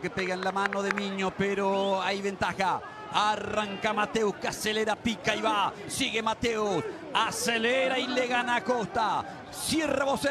que pega en la mano de Miño, pero hay ventaja. Arranca Mateus, que acelera, pica y va. Sigue Mateus, acelera y le gana a Costa. Cierra Bosé.